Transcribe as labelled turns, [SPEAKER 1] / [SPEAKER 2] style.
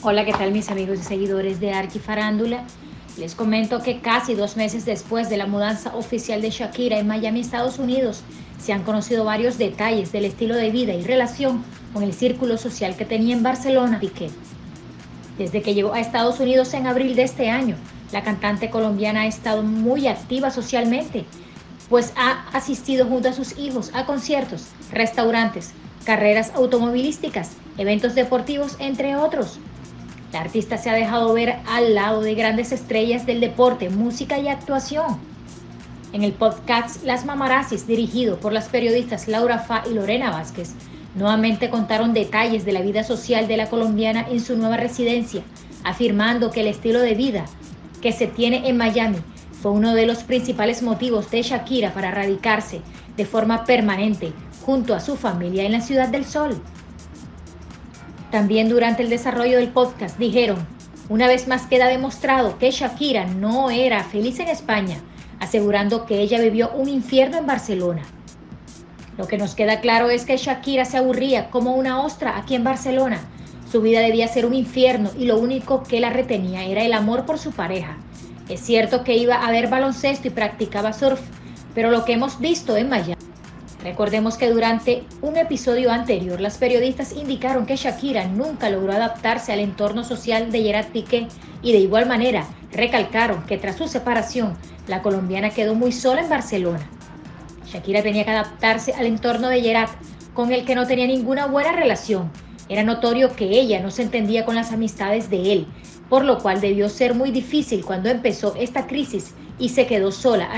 [SPEAKER 1] Hola, ¿qué tal mis amigos y seguidores de Arqui Farándula? Les comento que casi dos meses después de la mudanza oficial de Shakira en Miami, Estados Unidos, se han conocido varios detalles del estilo de vida y relación con el círculo social que tenía en Barcelona Piqué. Desde que llegó a Estados Unidos en abril de este año, la cantante colombiana ha estado muy activa socialmente, pues ha asistido junto a sus hijos a conciertos, restaurantes, carreras automovilísticas, eventos deportivos, entre otros. La artista se ha dejado ver al lado de grandes estrellas del deporte, música y actuación. En el podcast Las Mamarazis, dirigido por las periodistas Laura Fa y Lorena Vázquez, nuevamente contaron detalles de la vida social de la colombiana en su nueva residencia, afirmando que el estilo de vida que se tiene en Miami fue uno de los principales motivos de Shakira para radicarse de forma permanente junto a su familia en la Ciudad del Sol. También durante el desarrollo del podcast dijeron, una vez más queda demostrado que Shakira no era feliz en España, asegurando que ella vivió un infierno en Barcelona. Lo que nos queda claro es que Shakira se aburría como una ostra aquí en Barcelona. Su vida debía ser un infierno y lo único que la retenía era el amor por su pareja. Es cierto que iba a ver baloncesto y practicaba surf, pero lo que hemos visto en Miami Recordemos que durante un episodio anterior, las periodistas indicaron que Shakira nunca logró adaptarse al entorno social de Gerard Piqué y de igual manera recalcaron que tras su separación, la colombiana quedó muy sola en Barcelona. Shakira tenía que adaptarse al entorno de Gerard, con el que no tenía ninguna buena relación. Era notorio que ella no se entendía con las amistades de él, por lo cual debió ser muy difícil cuando empezó esta crisis y se quedó sola,